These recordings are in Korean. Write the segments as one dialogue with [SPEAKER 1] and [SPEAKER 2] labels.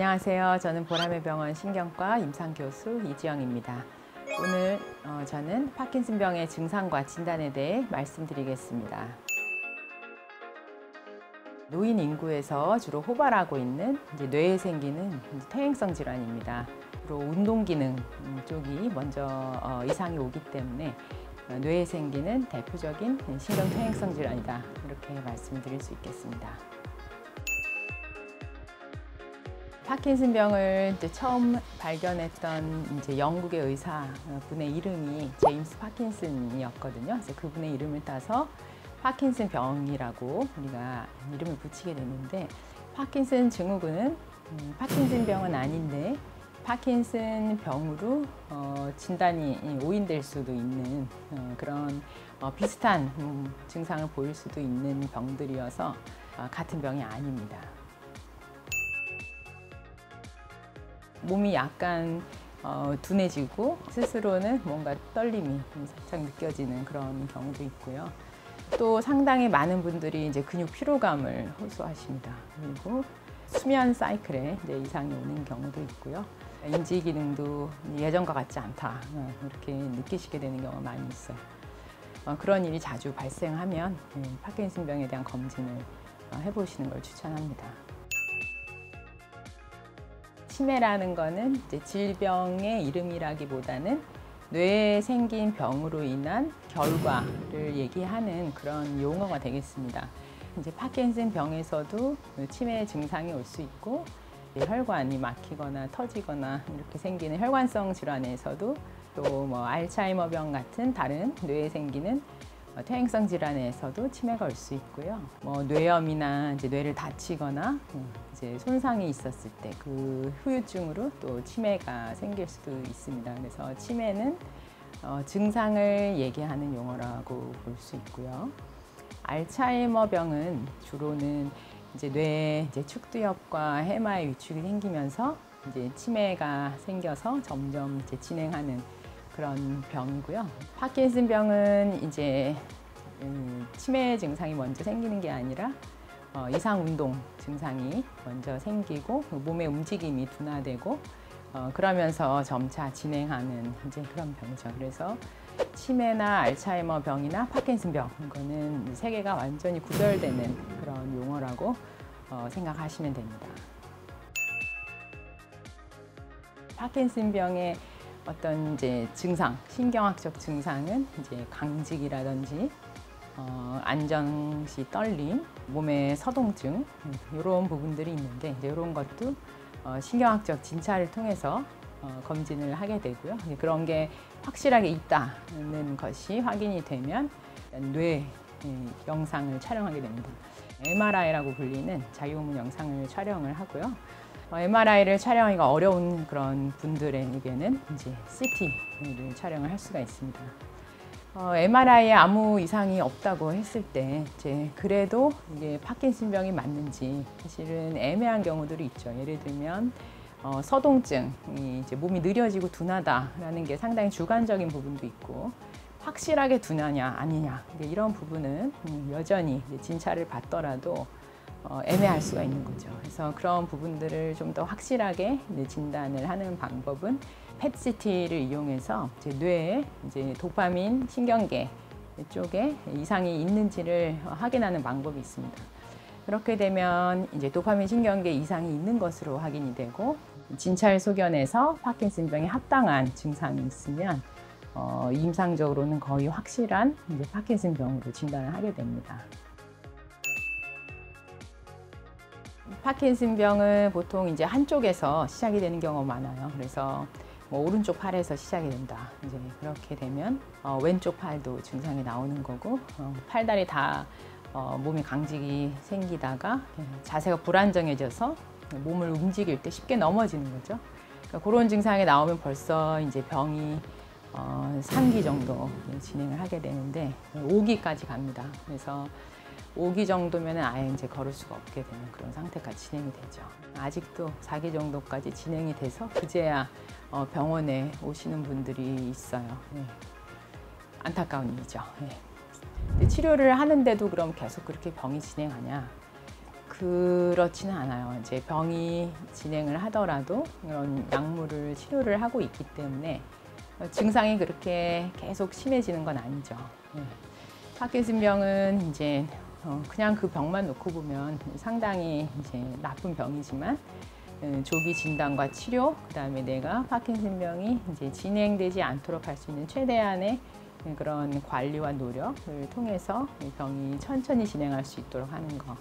[SPEAKER 1] 안녕하세요. 저는 보라매 병원 신경과 임상 교수 이지영입니다. 오늘 어, 저는 파킨슨병의 증상과 진단에 대해 말씀드리겠습니다. 노인 인구에서 주로 호발하고 있는 뇌에 생기는 퇴행성 질환입니다. 주로 운동 기능 쪽이 먼저 어, 이상이 오기 때문에 뇌에 생기는 대표적인 신경 퇴행성 질환이다 이렇게 말씀드릴 수 있겠습니다. 파킨슨병을 이제 처음 발견했던 이제 영국의 의사 분의 이름이 제임스 파킨슨이었거든요. 그래서 그분의 이름을 따서 파킨슨 병이라고 우리가 이름을 붙이게 됐는데 파킨슨 증후군은 음, 파킨슨 병은 아닌데 파킨슨 병으로 어, 진단이 오인될 수도 있는 어, 그런 어, 비슷한 음, 증상을 보일 수도 있는 병들이어서 어, 같은 병이 아닙니다. 몸이 약간 어, 둔해지고 스스로는 뭔가 떨림이 살짝 느껴지는 그런 경우도 있고요. 또 상당히 많은 분들이 이제 근육 피로감을 호소하십니다. 그리고 수면 사이클에 이상이 오는 경우도 있고요. 인지 기능도 예전과 같지 않다 어, 이렇게 느끼시게 되는 경우가 많이 있어요. 어, 그런 일이 자주 발생하면 예, 파킨슨병에 대한 검진을 어, 해보시는 걸 추천합니다. 치매라는 거는 질병의 이름이라기보다는 뇌에 생긴 병으로 인한 결과를 얘기하는 그런 용어가 되겠습니다. 이제 파킨슨 병에서도 치매 증상이 올 수 있고 혈관이 막히거나 터지거나 이렇게 생기는 혈관성 질환에서도 또 뭐 알츠하이머병 같은 다른 뇌에 생기는 퇴행성 질환에서도 치매가 올 수 있고요. 뭐 뇌염이나 이제 뇌를 다치거나 이제 손상이 있었을 때 그 후유증으로 또 치매가 생길 수도 있습니다. 그래서 치매는 어, 증상을 얘기하는 용어라고 볼 수 있고요. 알츠하이머병은 주로는 이제 뇌 이제 축두엽과 해마의 위축이 생기면서 이제 치매가 생겨서 점점 이제 진행하는 그런 병이고요. 파킨슨 병은 이제 음, 치매 증상이 먼저 생기는 게 아니라 어, 이상 운동 증상이 먼저 생기고 몸의 움직임이 둔화되고 어, 그러면서 점차 진행하는 이제 그런 병이죠. 그래서 치매나 알츠하이머 병이나 파킨슨 병 이거는 세 개가 완전히 구별되는 그런 용어라고 어, 생각하시면 됩니다. 파킨슨 병의 어떤 이제 증상, 신경학적 증상은 이제 강직이라든지 어, 안정시 떨림, 몸의 서동증 이런 부분들이 있는데 이제 이런 것도 어, 신경학적 진찰을 통해서 어, 검진을 하게 되고요. 그런 게 확실하게 있다는 것이 확인이 되면 뇌 영상을 촬영하게 됩니다. MRI라고 불리는 자유문 영상을 촬영을 하고요. 어, MRI를 촬영하기가 어려운 그런 분들에게는 이제 CT를 촬영을 할 수가 있습니다. 어, MRI에 아무 이상이 없다고 했을 때 이제 그래도 이게 파킨슨병이 맞는지 사실은 애매한 경우들이 있죠. 예를 들면 어, 서동증이 이제 몸이 느려지고 둔하다라는 게 상당히 주관적인 부분도 있고 확실하게 둔하냐 아니냐 이런 부분은 음, 여전히 진찰을 받더라도 어, 애매할 수가 있는 거죠. 그래서 그런 부분들을 좀 더 확실하게 진단을 하는 방법은 펫CT를 이용해서 이제 뇌에 이제 도파민 신경계 쪽에 이상이 있는지를 확인하는 방법이 있습니다. 그렇게 되면 이제 도파민 신경계 이상이 있는 것으로 확인이 되고 진찰 소견에서 파킨슨병에 합당한 증상이 있으면 어, 임상적으로는 거의 확실한 이제 파킨슨병으로 진단을 하게 됩니다. 파킨슨병은 보통 이제 한쪽에서 시작이 되는 경우가 많아요. 그래서 뭐 오른쪽 팔에서 시작이 된다. 이제 그렇게 되면 어, 왼쪽 팔도 증상이 나오는 거고 어, 팔다리 다 어, 몸이 강직이 생기다가 자세가 불안정해져서 몸을 움직일 때 쉽게 넘어지는 거죠. 그러니까 그런 증상이 나오면 벌써 이제 병이 어, 3기 정도 진행을 하게 되는데 5기까지 갑니다. 그래서 5기 정도면 아예 이제 걸을 수가 없게 되는 그런 상태까지 진행이 되죠. 아직도 4기 정도까지 진행이 돼서 그제야 어, 병원에 오시는 분들이 있어요. 네. 안타까운 일이죠. 네. 치료를 하는데도 그럼 계속 그렇게 병이 진행하냐? 그렇지는 않아요. 이제 병이 진행을 하더라도 이런 약물을 치료를 하고 있기 때문에 증상이 그렇게 계속 심해지는 건 아니죠. 예. 파킨슨병은 이제 어, 그냥 그 병만 놓고 보면 상당히 이제 나쁜 병이지만 음, 조기 진단과 치료, 그 다음에 내가 파킨슨병이 이제 진행되지 않도록 할 수 있는 최대한의 그런 관리와 노력을 통해서 이 병이 천천히 진행할 수 있도록 하는 거.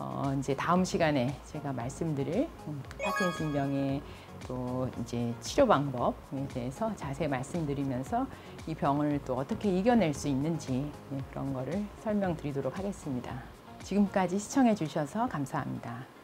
[SPEAKER 1] 어, 이제 다음 시간에 제가 말씀드릴 음, 파킨슨병의 또 이제 치료 방법에 대해서 자세히 말씀드리면서 이 병을 또 어떻게 이겨낼 수 있는지 네, 그런 거를 설명드리도록 하겠습니다. 지금까지 시청해 주셔서 감사합니다.